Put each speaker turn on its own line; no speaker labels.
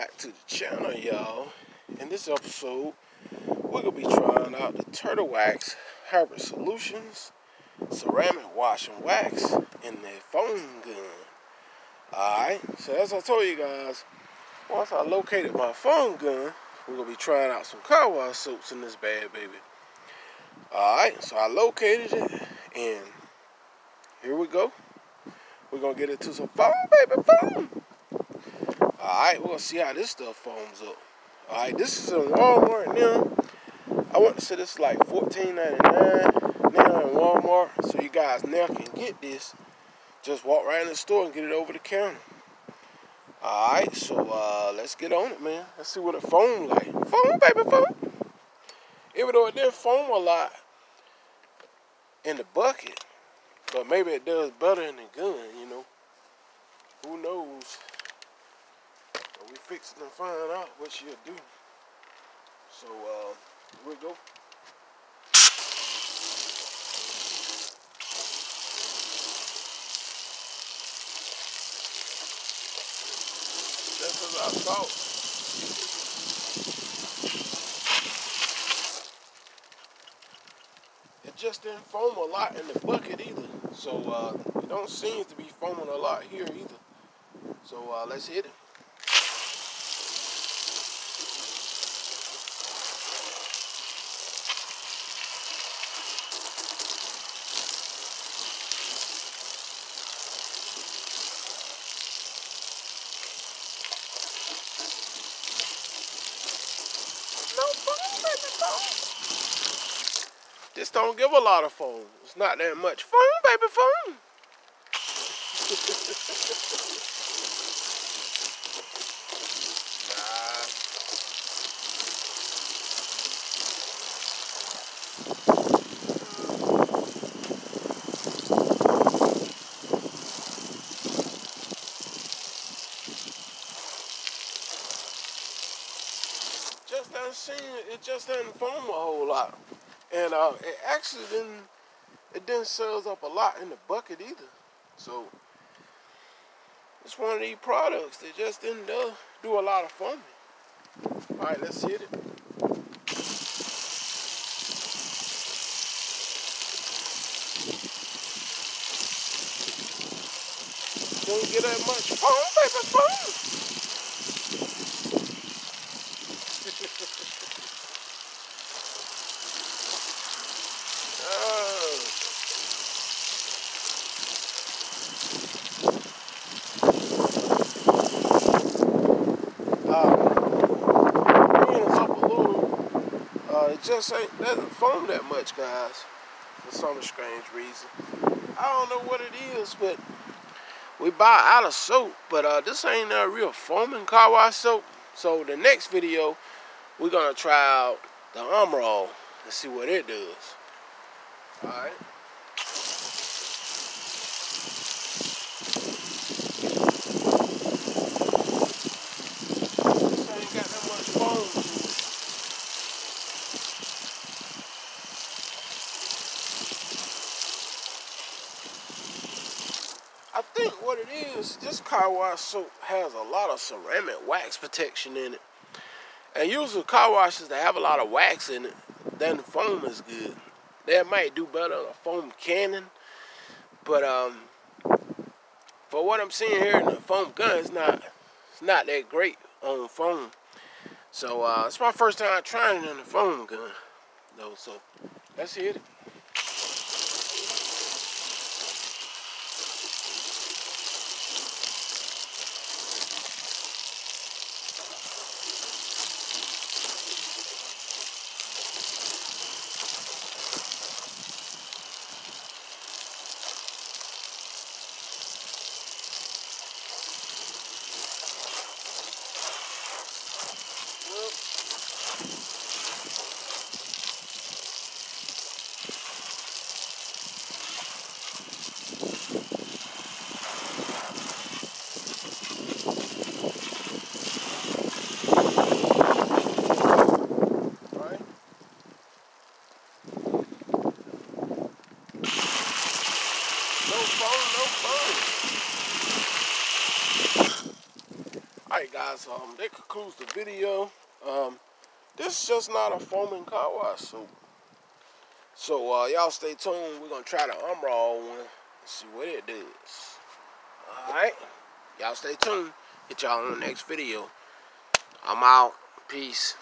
back to the channel, y'all. In this episode, we're gonna be trying out the Turtle Wax Hybrid Solutions ceramic wash and wax in the foam gun. Alright, so as I told you guys, once I located my foam gun, we're gonna be trying out some car wash soaps in this bad baby. Alright, so I located it and here we go. We're gonna get into some foam, baby, foam. Alright, gonna see how this stuff foams up. Alright, this is in Walmart now. I want to say this is like $14.99 now in Walmart. So you guys now can get this. Just walk right in the store and get it over the counter. Alright, so uh, let's get on it, man. Let's see what it foam like. Foam, baby, foam. Even though it didn't foam a lot in the bucket, but maybe it does better in the gun, you know. Who knows? We fixing to find out what she'll do. So, uh, here we go. Just as I thought. It just didn't foam a lot in the bucket either. So, uh, it don't seem to be foaming a lot here either. So, uh, let's hit it. no foam, baby, This don't give a lot of foam. It's not that much foam, baby, foam. nah. just doesn't seem it just doesn't foam a whole lot. And uh, it actually didn't it didn't sells up a lot in the bucket either. So it's one of these products that just didn't do, do a lot of fun. Alright, let's hit it. Don't get that much foam, baby, foam. oh. Um, it's up a little. Uh, it just ain't doesn't foam that much, guys, for some strange reason. I don't know what it is, but we buy out of soap, but uh, this ain't a real foaming car wash soap. So the next video, we're gonna try out the Umrol and see what it does. I think what it is, this car wash soap has a lot of ceramic wax protection in it. And usually car washes that have a lot of wax in it, then the foam is good. That might do better on a foam cannon. But um for what I'm seeing here in the foam gun, it's not it's not that great on foam. So uh it's my first time trying it in the foam gun though, so let's hit it. Well, guys, um, that concludes the video. Um, this is just not a foaming car wash soap. So uh, y'all stay tuned. We're gonna try the Umbrol one and see what it does. Alright. Y'all stay tuned. Get y'all on the next video. I'm out. Peace.